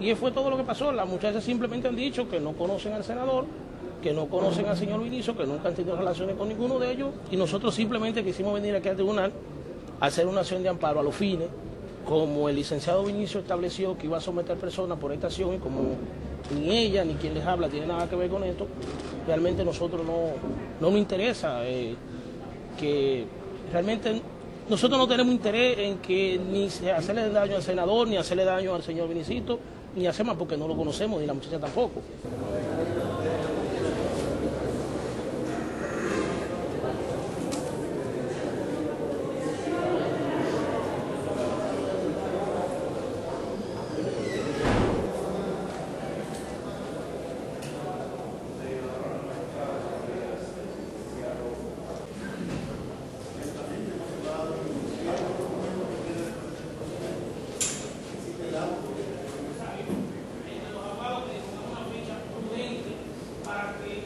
Y fue todo lo que pasó. Las muchachas simplemente han dicho que no conocen al senador, que no conocen al señor Vinicio, que nunca han tenido relaciones con ninguno de ellos. Y nosotros simplemente quisimos venir aquí al tribunal a hacer una acción de amparo a los fines, como el licenciado Vinicio estableció que iba a someter personas por esta acción y como ni ella ni quien les habla tiene nada que ver con esto, realmente nosotros no, no nos interesa eh, que realmente nosotros no tenemos interés en que ni hacerle daño al senador, ni hacerle daño al señor Vinicito, ni hacer más porque no lo conocemos, ni la muchacha tampoco. Para que